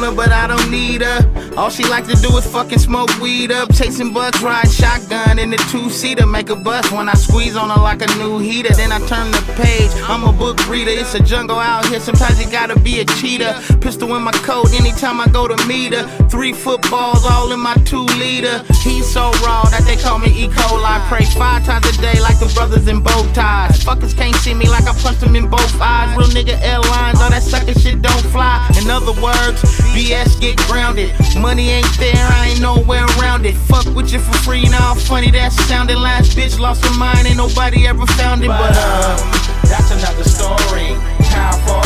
want her, but I don't need her. All she like to do is fucking smoke weed up, chasing bucks, ride shotgun in the two seater, make a bust when I squeeze on her like a new heater. Then I turn the page. I'm a book reader. It's a jungle out here. Sometimes you gotta be a cheater. Pistol in my coat anytime I go to meet her. Three footballs all in my two liter. He's so raw that they call me E. coli. Pray five times a day like the brothers in bow ties. Fuckers can't see me like I punched them in both eyes. Real nigga airlines, all that sucker shit don't fly. In other words, BS get grounded. Money ain't there, I ain't nowhere around it. Fuck with you for free, now funny that sounded. Last bitch lost her mind, ain't nobody ever found it. But uh, that's another story. Power forward,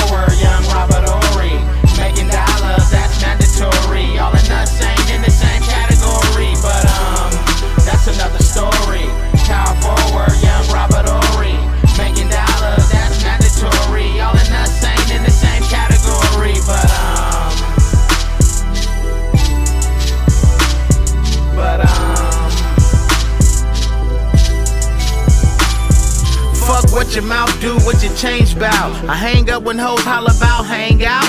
Fuck what your mouth do, what your change bout. I hang up when hoes holler about hang out.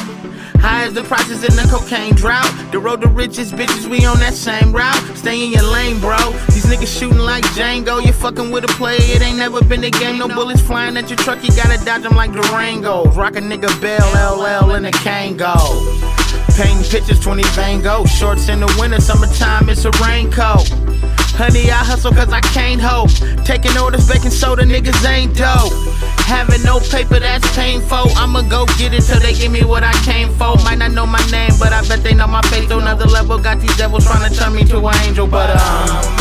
High as the prices in the cocaine drought. The road to riches, bitches, we on that same route. Stay in your lane, bro. These niggas shooting like Django. You fucking with a player, it ain't never been a game. No bullets flying at your truck, you gotta dodge them like Durango. Rock a nigga Bell, LL, and a Kango. Painting pictures, 20 Van Gogh. Shorts in the winter, summertime, it's a raincoat. Honey, I hustle cause I can't hope. Taking orders, baking soda, niggas ain't dope. Having no paper, that's painful. I'ma go get it till they give me what I came for. Might not know my name, but I bet they know my face. On another level, got these devils trying to turn me to an angel. But um,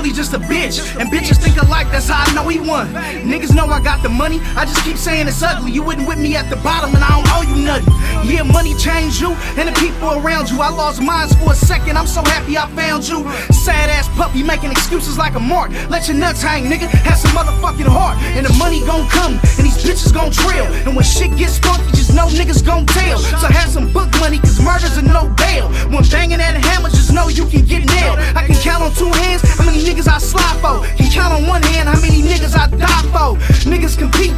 really just a bitch? And bitches think alike, that's how I know he won. Niggas know I got the money, I just keep saying it's ugly. You wouldn't with me at the bottom and I don't owe you nothing. Yeah, money changed you and the people around you. I lost mines for a second, I'm so happy I found you. Sad ass puppy making excuses like a mark. Let your nuts hang, nigga. Have some motherfucking heart. And the money gon' come and these bitches gon' trail. And when shit gets funky, just know niggas gon' tell. So have some book money, cause murder's are no bail. When banging at that hammer, just know you can get nailed. I can count on two hands many niggas I slide for. Can count on one hand how many niggas I die for. Niggas compete,